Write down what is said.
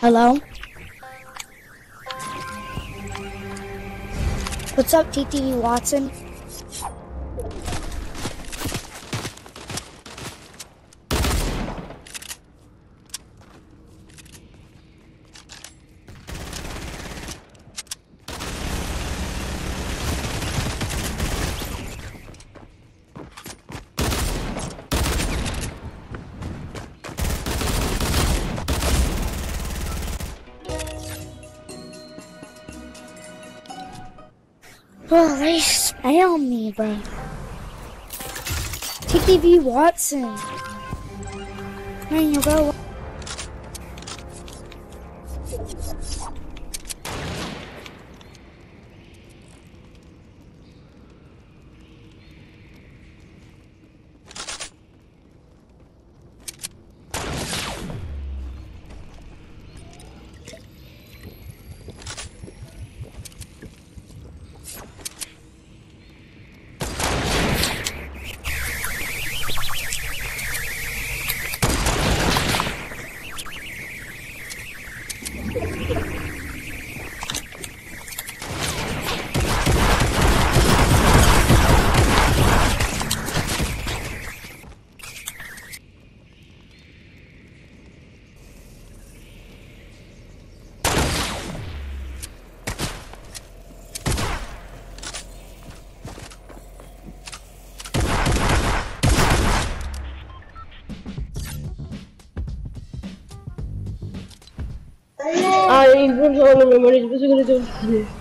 Hello? What's up, TTV Watson? Bro, they spam me, bro. TTV Watson. Man, bro. Ay, por favor, no me mueres, por eso que no tengo que